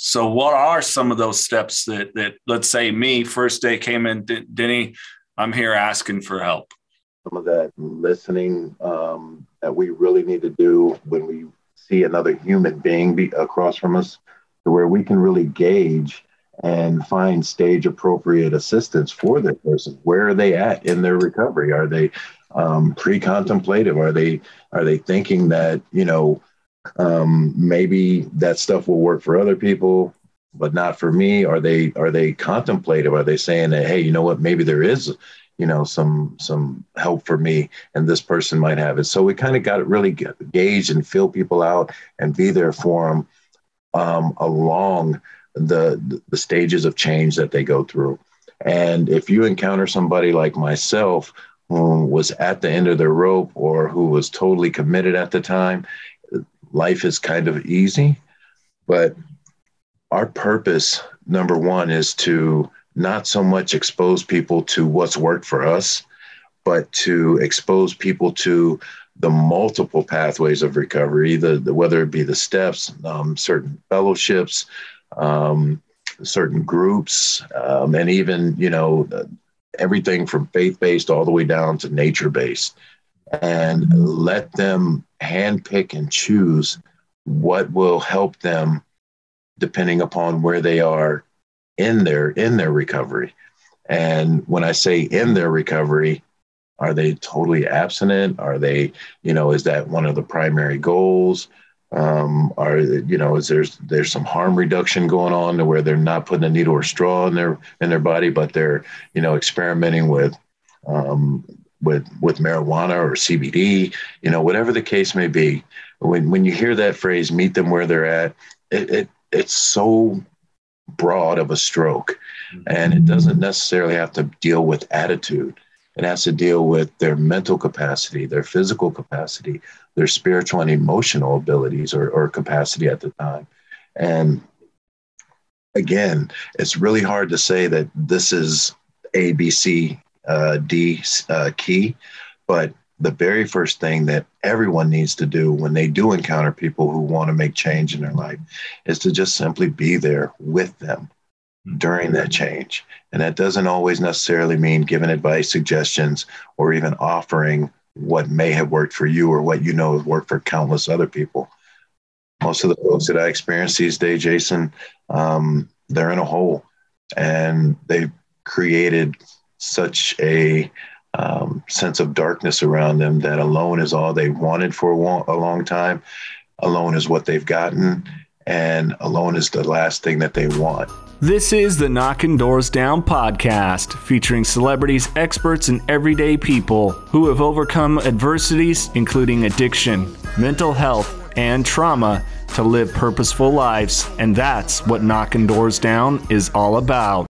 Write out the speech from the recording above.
So, what are some of those steps that that let's say me first day came in, Denny, I'm here asking for help. Some of that listening um, that we really need to do when we see another human being be across from us, where we can really gauge and find stage appropriate assistance for that person. Where are they at in their recovery? Are they um, pre-contemplative? Are they are they thinking that you know um, maybe that stuff will work for other people, but not for me? Are they are they contemplative? Are they saying that hey, you know what? Maybe there is you know some some help for me and this person might have it so we kind of got to really gauge and fill people out and be there for them um, along the the stages of change that they go through and if you encounter somebody like myself who was at the end of their rope or who was totally committed at the time life is kind of easy but our purpose number one is to not so much expose people to what's worked for us, but to expose people to the multiple pathways of recovery, the, the whether it be the steps, um, certain fellowships, um, certain groups, um, and even you know everything from faith based all the way down to nature based, and let them handpick and choose what will help them depending upon where they are in their in their recovery. And when I say in their recovery, are they totally abstinent? Are they, you know, is that one of the primary goals? Um, are you know, is there's there's some harm reduction going on to where they're not putting a needle or straw in their in their body, but they're you know experimenting with um, with with marijuana or CBD, you know, whatever the case may be. When when you hear that phrase, meet them where they're at, it, it it's so broad of a stroke. Mm-hmm. And it doesn't necessarily have to deal with attitude. It has to deal with their mental capacity, their physical capacity, their spiritual and emotional abilities or, or capacity at the time. And again, it's really hard to say that this is A, B, C, uh, D uh, key, but the very first thing that everyone needs to do when they do encounter people who want to make change in their life is to just simply be there with them during that change. And that doesn't always necessarily mean giving advice, suggestions, or even offering what may have worked for you or what you know has worked for countless other people. Most of the folks that I experience these days, Jason, um, they're in a hole and they've created such a um, sense of darkness around them that alone is all they wanted for a a long time. Alone is what they've gotten, and alone is the last thing that they want. This is the Knockin' Doorz Down podcast, featuring celebrities, experts, and everyday people who have overcome adversities, including addiction, mental health, and trauma, to live purposeful lives. And that's what Knockin' Doorz Down is all about.